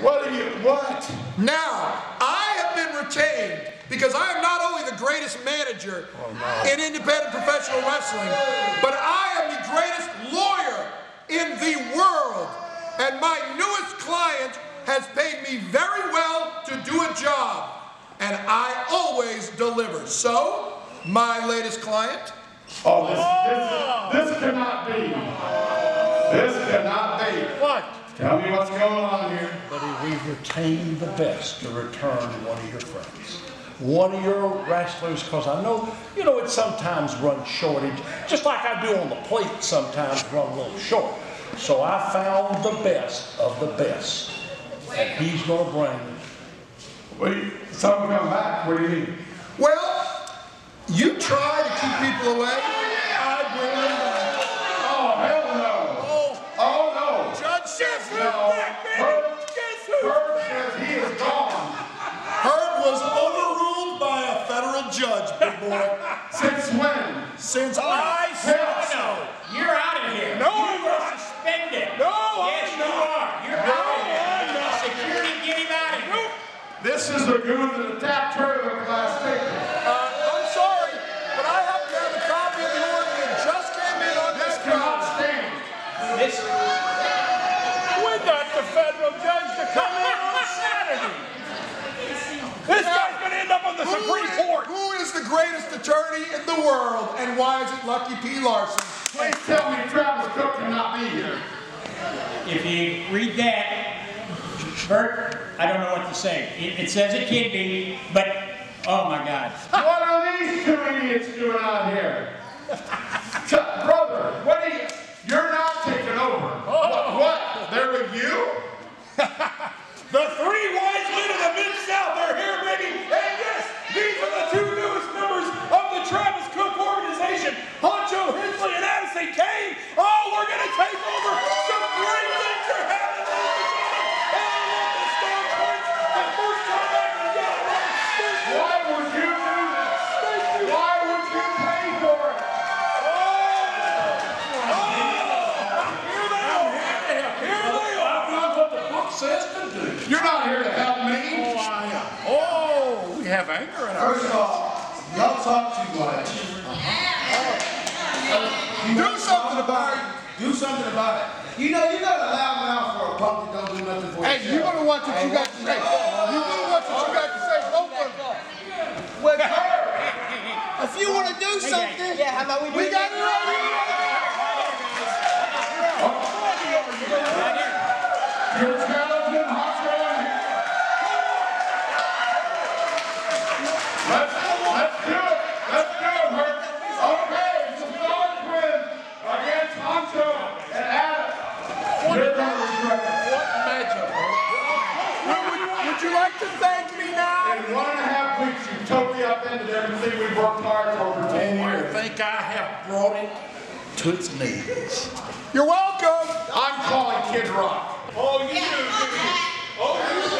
What are you, what? Now, I have been retained because I am not only the greatest manager oh, in independent professional wrestling, but I am the greatest lawyer in the world. And my newest client has paid me very well to do a job. And I always deliver. So, my latest client, Oh, this, this, this cannot be. This cannot? Tell me what's going on here. Buddy, we've retained the best to return one of your friends. One of your wrestlers, because I know, you know, it sometimes runs shortage, just like I do on the plate sometimes run a little short. So I found the best of the best. And he's going to bring Wait, someone come back, what do you mean? well, you try to keep people away. Judge, boy. Since when? Since I Hell said so. You're out of here. No, you I'm are not. suspended. No, I'm yes, you not. are. You're No, out of here. I'm not. Security, get him out of here. This is the goon that attacked her at the last statement. Uh, I'm sorry, but I happen to have a copy of the order that just came in on This this cannot copy. stand. This, We got the federal judge to come in on Saturday. This guy's going to end up on the Supreme Court. Who is the greatest attorney in the world, and why is it Lucky P. Larson? Please tell me Travis Cook cannot be here. if you read that, Bert, I don't know what to say. It, it says it can be, but oh my God. What are these two idiots doing out here? Ch- Brother, what are you? You're not taking over. What? What? They're with you? The three wise men of the Mid-South are here, baby. And yes, these are the two newest members of the Travis Cook organization, Honcho Hensley and Addison Kane. Oh, we're going to take over. Some great things are happening, ladies and gentlemen. And I love the Stone Cold. The first time back in the yellow ring. Thank you. Why would you do this? Thank you. Why would you pay for it? Here they are. Here they are. I'm doing what the book says to do. You're not here to help me. Oh, we have anger in our First of all, y'all talk too much. Do something about it. Do something about it. You know, you gotta allow mouth for a punk that don't do nothing for Hey, you gonna watch what you got to say. You gonna watch what you got to say. Go for it. Well, if you wanna do something, Yeah, how about we do We it got it right here. Totally upended everything we've worked hard for for 10 I think I have brought it to its knees. You're welcome. I'm calling Kid Rock. Oh, you do, Oh, you do.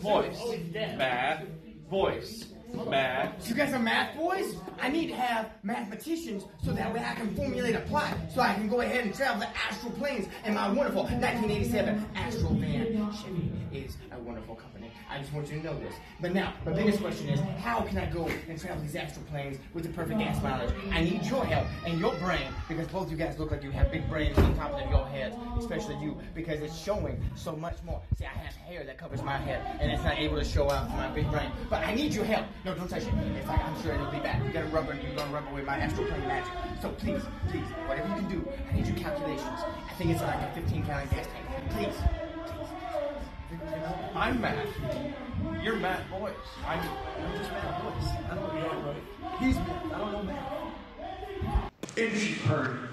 Voice. Math, Boyce. Math. You guys are math boys? I need to have mathematicians so that way I can formulate a plot so I can go ahead and travel the astral planes in my wonderful 1987 Astral Van. Chevy is a wonderful company. I just want you to know this. But now, my biggest question is, how can I go and travel these astral planes with the perfect gas mileage? I need your help and your brain because both you guys look like you have big brains on top of your heads, especially you, because it's showing so much more. See, I have hair that covers my head and it's not able to show out my big brain. But I need your help. No, don't touch it. In fact, I'm sure it'll be back. You gotta rubber and you're gonna rubber with my astral plane magic. So please, please, whatever you can do, I need your calculations. I think it's like a 15 gallon gas tank. Please. I'm Matt. You're Matt Boyce. I'm, I'm just Matt Boyce. I don't know Matt right. He's Matt. I don't know Matt. And she purred.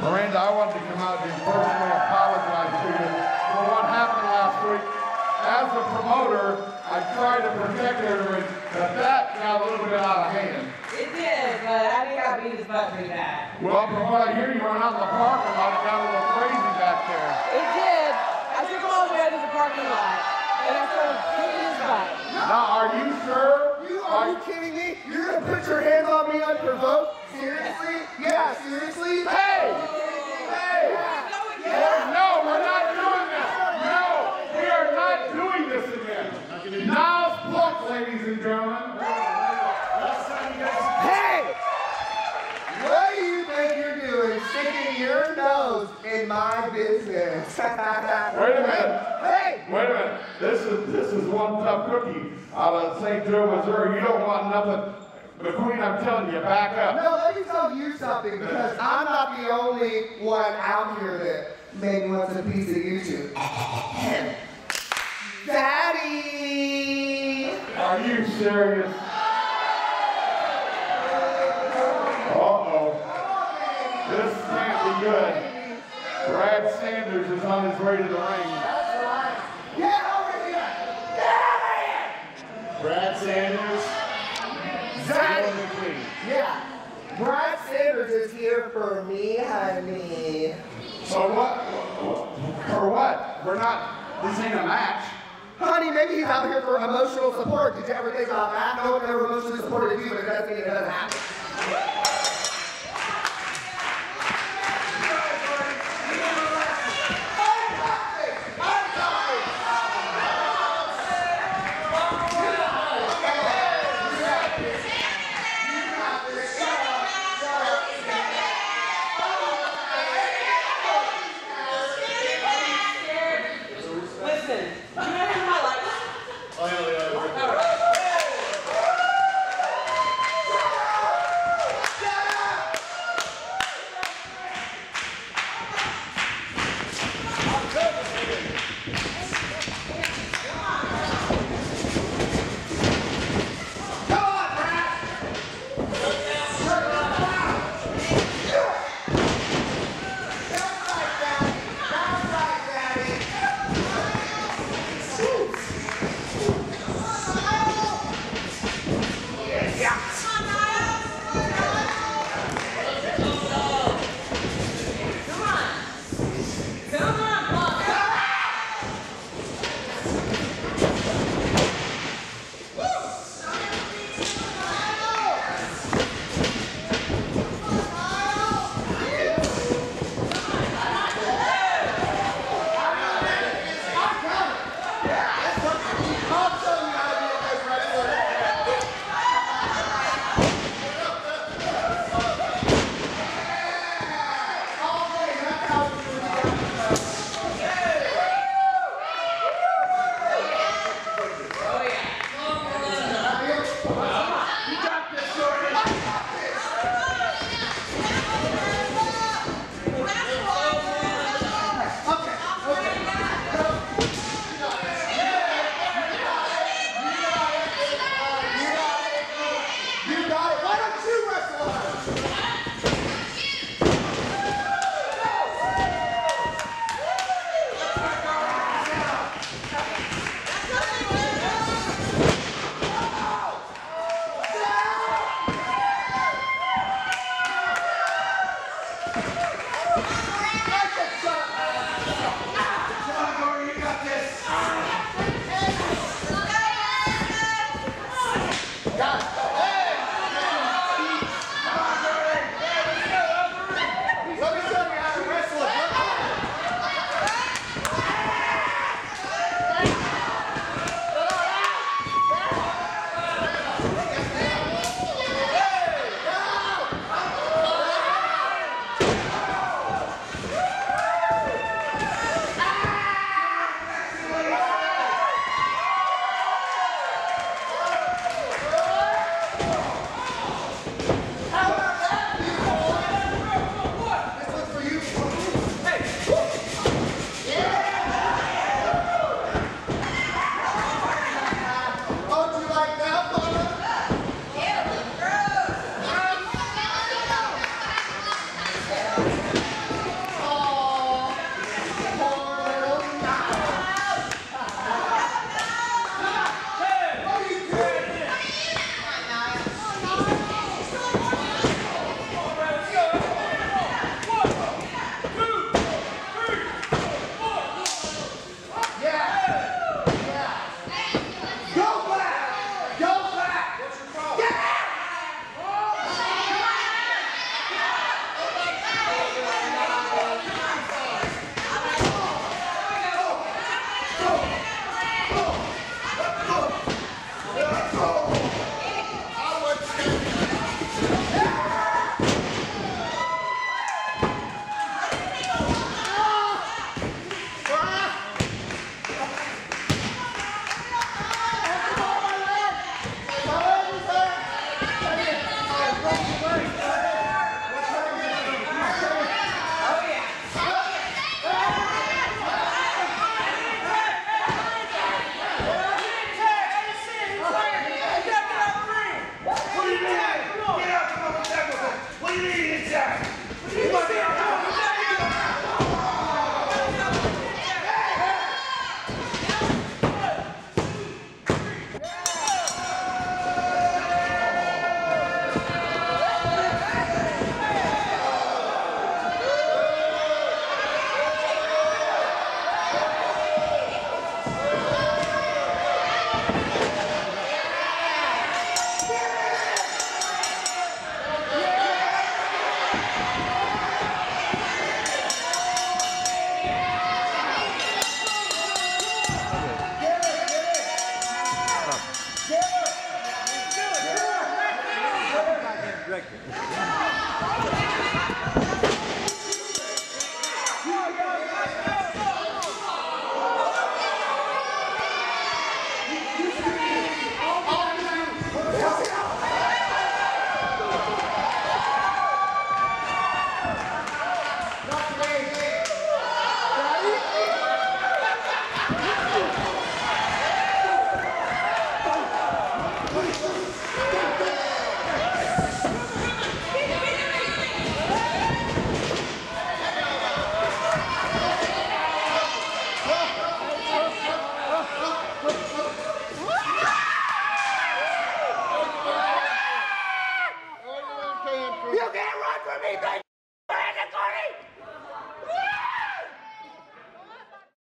Miranda, I wanted to come out and personally apologize to you for what happened last week. As a promoter, I tried to protect everyone, but that got a little bit out of hand. It did, but I think I beat his butt pretty bad. Well, from what I hear, you went out in the parking lot, it got a little crazy back there. It did. I took him all the way to the parking lot, and I started kicking his butt. Now, are you sure? You are you kidding me? You're gonna put your hands on me unprovoked? Seriously? Yeah, seriously? Hey! Hey! No, we're not doing this. No, we are not doing this again. Niles Pluck, ladies and gentlemen. Hey! What do you think you're doing sticking your nose in my business? Wait a minute. Hey! Wait a minute. This is this is one tough cookie out of St. Joe, Missouri. You don't want nothing. McQueen, I'm telling you, back up. No, let me tell you something because I'm not the only one out here that maybe wants a piece of you two. Daddy! Are you serious? Uh-oh. This can't be good. Brad Sanders is on his way to the ring. That's right. Get over here! Brad Sanders. Daddy! Joe McQueen. Yeah. Brad Sanders is here for me, honey. So what? For what? We're not, this ain't a match. Honey, maybe he's out here for emotional support. Did you ever think about that? No one ever emotionally supported you, but it doesn't mean it doesn't happen.